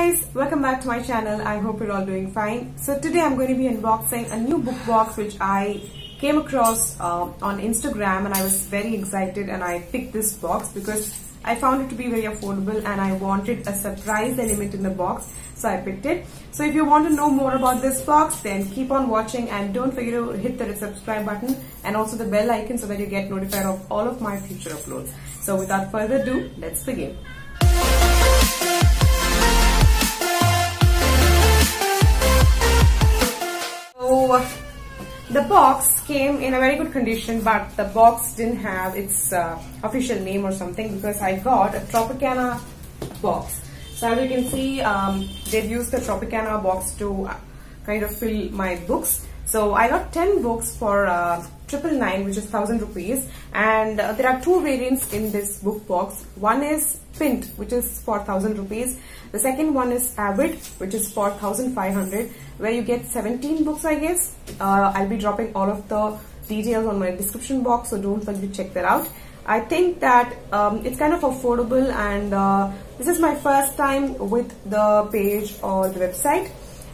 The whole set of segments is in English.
guys, welcome back to my channel. I hope you're all doing fine. So today I'm going to be unboxing a new book box which I came across uh, on Instagram and I was very excited and I picked this box because I found it to be very affordable and I wanted a surprise element in the box so I picked it. So if you want to know more about this box then keep on watching and don't forget to hit the subscribe button and also the bell icon so that you get notified of all of my future uploads. So without further ado, let's begin. The box came in a very good condition but the box didn't have its uh, official name or something because I got a Tropicana box. So as you can see um, they've used the Tropicana box to uh, kind of fill my books. So I got 10 books for uh, triple nine which is thousand rupees and uh, there are two variants in this book box one is pint which is for thousand rupees. The second one is avid which is for thousand five hundred where you get 17 books i guess. Uh, i'll be dropping all of the details on my description box so don't forget to check that out. I think that um, it's kind of affordable and uh, this is my first time with the page or the website.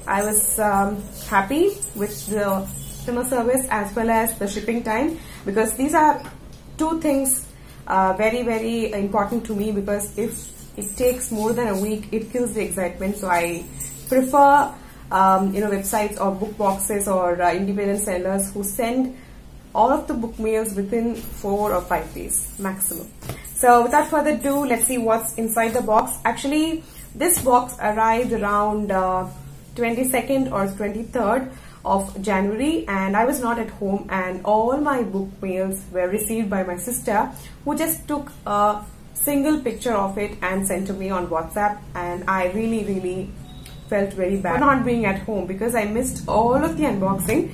I was um, happy with the customer service as well as the shipping time because these are two things uh, very very important to me because if it takes more than a week it kills the excitement so I prefer um, you know websites or book boxes or uh, independent sellers who send all of the book mails within four or five days maximum. So without further ado, let's see what's inside the box. Actually, this box arrived around uh, 22nd or 23rd of January and I was not at home and all my book mails were received by my sister who just took a single picture of it and sent to me on WhatsApp and I really really felt very bad not being at home because I missed all of the unboxing.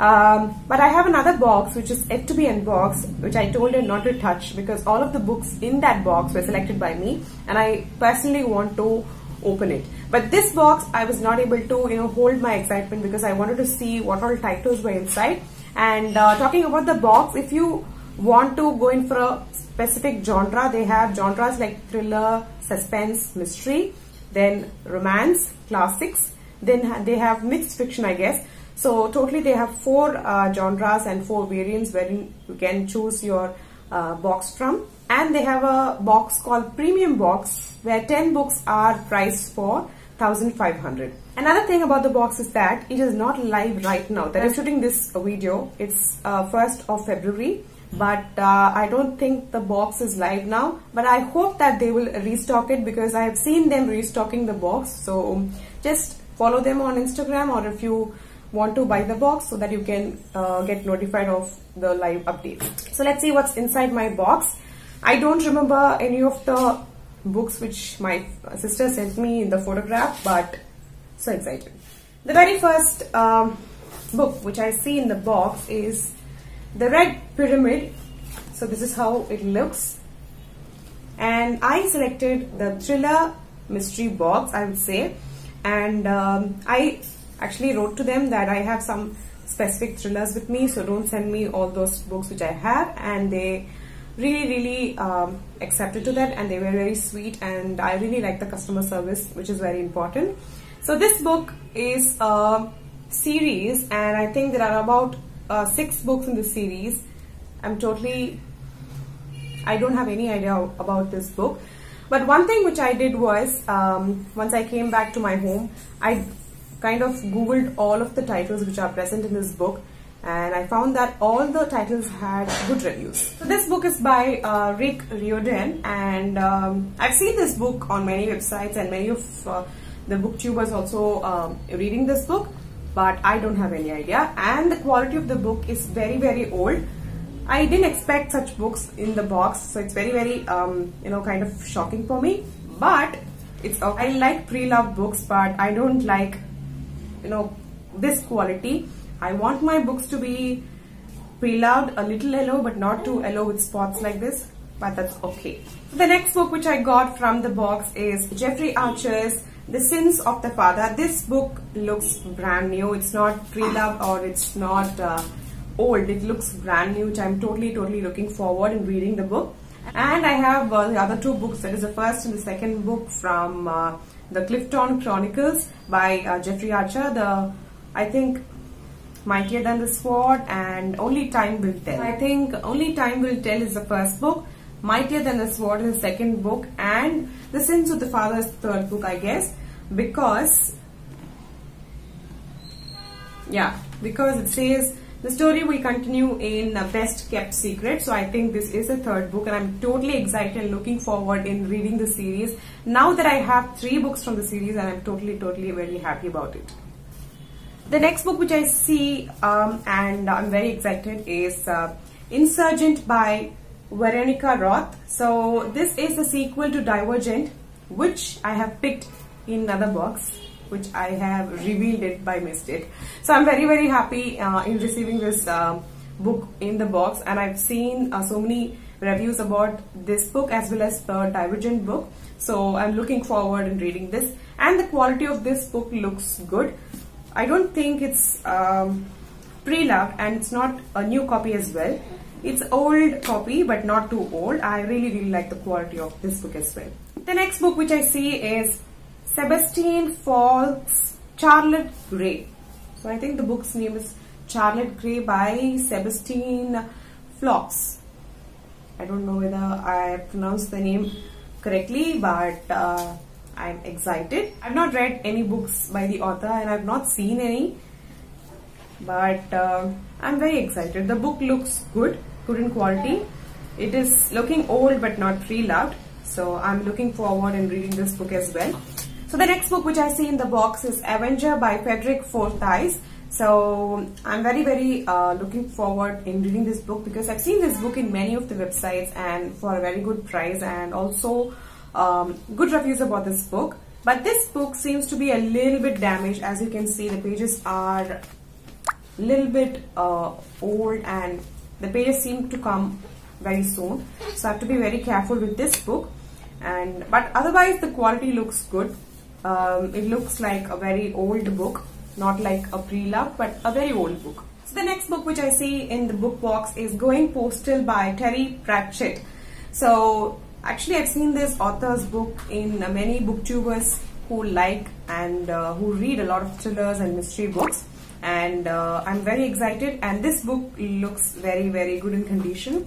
Um, but I have another box which is yet to be unboxed which I told her not to touch because all of the books in that box were selected by me and I personally want to open it. But this box, I was not able to, you know, hold my excitement because I wanted to see what all titles were inside. And uh, talking about the box, if you want to go in for a specific genre, they have genres like thriller, suspense, mystery, then romance, classics, then they have mixed fiction, I guess. So totally they have four uh, genres and four variants wherein you can choose your uh, box from and they have a box called premium box where 10 books are priced for 1500 another thing about the box is that it is not live right now. That i'm shooting this video. It's uh, 1st of february. But uh, I don't think the box is live now. But I hope that they will restock it because I have seen them restocking the box. So just follow them on Instagram or if you want to buy the box so that you can uh, get notified of the live updates. So let's see what's inside my box. I don't remember any of the books which my sister sent me in the photograph but so excited. The very first um, book which I see in the box is The Red Pyramid. So this is how it looks and I selected the thriller mystery box I would say and um, I actually wrote to them that I have some specific thrillers with me so don't send me all those books which I have and they really really um, accepted to that and they were very sweet and I really like the customer service which is very important. So this book is a series and I think there are about uh, six books in the series. I'm totally, I don't have any idea about this book. But one thing which I did was, um, once I came back to my home, I kind of googled all of the titles which are present in this book and I found that all the titles had good reviews. So this book is by uh, Rick Riordan. And um, I've seen this book on many websites and many of uh, the booktubers also um, reading this book. But I don't have any idea. And the quality of the book is very very old. I didn't expect such books in the box. So it's very very um, you know kind of shocking for me. But it's I like pre-loved books but I don't like you know this quality I want my books to be pre-loved a little yellow but not too yellow with spots like this but that's okay. The next book which I got from the box is Jeffrey Archer's The Sins of the Father. This book looks brand new. It's not pre-loved or it's not uh, old. It looks brand new which I'm totally totally looking forward in reading the book. And I have uh, the other two books, that is the first and the second book from uh, the Clifton Chronicles by uh, Jeffrey Archer. The, I think, Mightier Than the Sword and Only Time Will Tell. I think Only Time Will Tell is the first book. Mightier Than the Sword is the second book and The Sins of the Father is the third book, I guess, because yeah, because it says the story will continue in Best Kept Secret. So I think this is the third book and I'm totally excited and looking forward in reading the series. Now that I have three books from the series and I'm totally, totally very happy about it. The next book which I see um, and I'm very excited is uh, Insurgent by Veronica Roth. So this is the sequel to Divergent which I have picked in another box which I have revealed it by mistake. So I'm very very happy uh, in receiving this uh, book in the box and I've seen uh, so many reviews about this book as well as the Divergent book. So I'm looking forward in reading this and the quality of this book looks good. I don't think it's um, pre-loved and it's not a new copy as well. It's old copy but not too old. I really really like the quality of this book as well. The next book which I see is Sebastian Faulks Charlotte Gray. So I think the book's name is Charlotte Gray by Sebastian Flocks. I don't know whether I pronounced the name correctly, but uh, I'm excited. I've not read any books by the author and I've not seen any, but uh, I'm very excited. The book looks good, good in quality. It is looking old but not pre-loved. So I'm looking forward in reading this book as well. So the next book which I see in the box is Avenger by Frederick Forsyth. So I'm very very uh, looking forward in reading this book because I've seen this book in many of the websites and for a very good price and also um, good reviews about this book. But this book seems to be a little bit damaged as you can see the pages are a little bit uh, old and the pages seem to come very soon. So I have to be very careful with this book and but otherwise the quality looks good um, it looks like a very old book, not like a pre-love, but a very old book. So the next book which I see in the book box is Going Postal by Terry Pratchett. So actually I've seen this author's book in many booktubers who like and uh, who read a lot of thrillers and mystery books and uh, I'm very excited and this book looks very very good in condition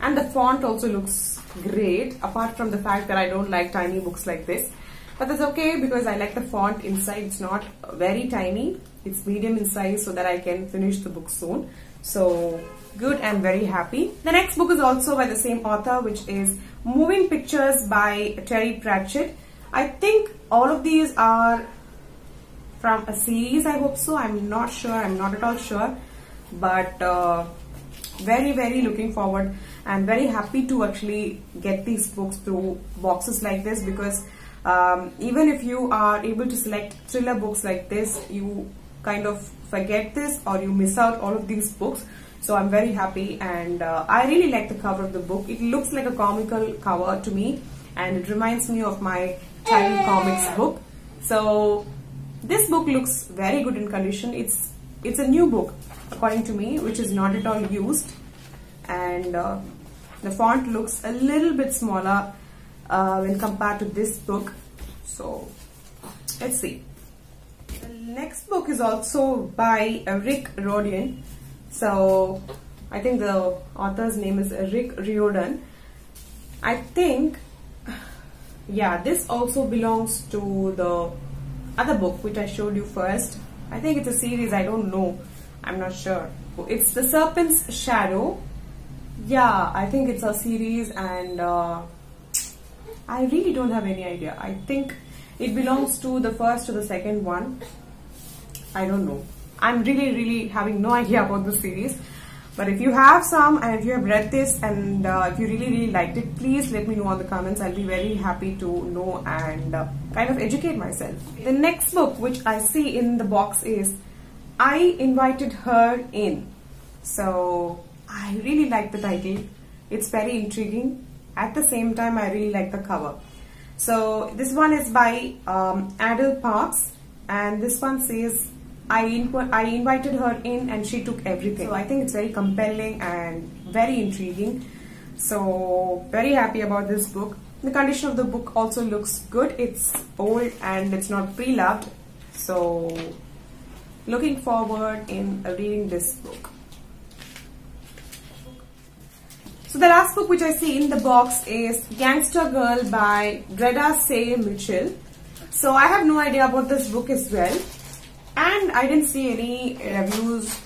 and the font also looks great apart from the fact that I don't like tiny books like this but that's okay because I like the font inside. It's not very tiny. It's medium in size so that I can finish the book soon. So good and very happy. The next book is also by the same author which is Moving Pictures by Terry Pratchett. I think all of these are from a series I hope so. I'm not sure. I'm not at all sure. But uh, very very looking forward and very happy to actually get these books through boxes like this because um, even if you are able to select thriller books like this you kind of forget this or you miss out all of these books. So I'm very happy and uh, I really like the cover of the book. It looks like a comical cover to me and it reminds me of my child comics book. So this book looks very good in condition. It's it's a new book according to me which is not at all used. And uh, the font looks a little bit smaller uh, when compared to this book. So let's see. Next book is also by uh, Rick Riordan. So I think the author's name is Rick Riordan. I think, yeah, this also belongs to the other book which I showed you first. I think it's a series, I don't know. I'm not sure. It's The Serpent's Shadow. Yeah, I think it's a series and uh, I really don't have any idea. I think it belongs to the first or the second one. I don't know. I'm really, really having no idea about the series. But if you have some and if you have read this and uh, if you really, really liked it, please let me know in the comments. I'll be very happy to know and uh, kind of educate myself. The next book which I see in the box is I Invited Her In. So I really like the title. It's very intriguing at the same time, I really like the cover. So this one is by um, Parks and this one says I, I invited her in and she took everything. So I think it's very compelling and very intriguing. So very happy about this book. The condition of the book also looks good. It's old and it's not pre-loved. So looking forward in reading this book. So the last book which I see in the box is Gangster Girl by Dreda Say Mitchell. So I have no idea about this book as well. And I didn't see any reviews,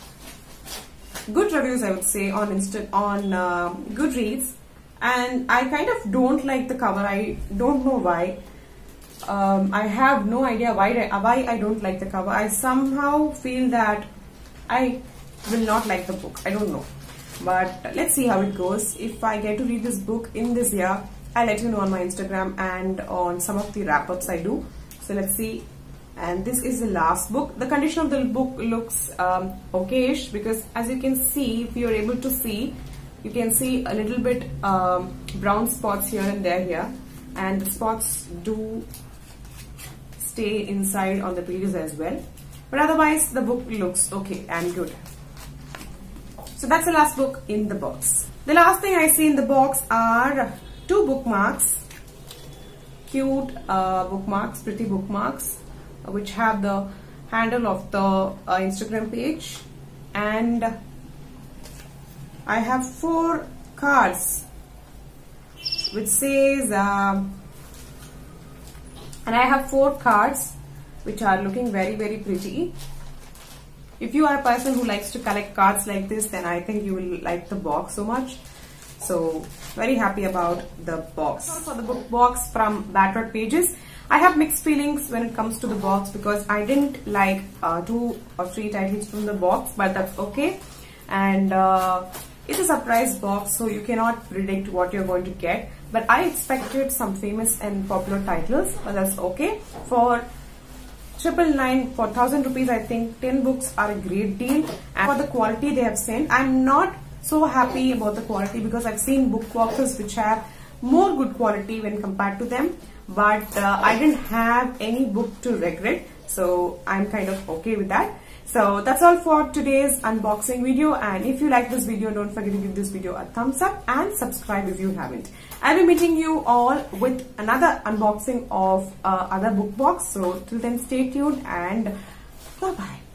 good reviews I would say on Insta on uh, Goodreads. And I kind of don't like the cover. I don't know why. Um, I have no idea why why I don't like the cover. I somehow feel that I will not like the book. I don't know. But let's see how it goes. If I get to read this book in this year, I'll let you know on my Instagram and on some of the wrap-ups I do. So let's see. And this is the last book. The condition of the book looks um, okayish because as you can see, if you're able to see, you can see a little bit um, brown spots here and there here. And the spots do stay inside on the pages as well. But otherwise, the book looks okay and good. So that's the last book in the box. The last thing I see in the box are two bookmarks. Cute uh, bookmarks, pretty bookmarks, which have the handle of the uh, Instagram page. And I have four cards which says, um, and I have four cards which are looking very, very pretty. If you are a person who likes to collect cards like this, then I think you will like the box so much. So very happy about the box. For the book box from Battered Pages. I have mixed feelings when it comes to the box because I didn't like uh, two or three titles from the box, but that's okay. And uh, it's a surprise box, so you cannot predict what you're going to get. But I expected some famous and popular titles, but that's okay. For triple nine for thousand rupees i think 10 books are a great deal and for the quality they have sent i'm not so happy about the quality because i've seen book boxes which have more good quality when compared to them but uh, i didn't have any book to regret so i'm kind of okay with that so that's all for today's unboxing video and if you like this video don't forget to give this video a thumbs up and subscribe if you haven't. I'll be meeting you all with another unboxing of uh, other book box so till then stay tuned and bye bye.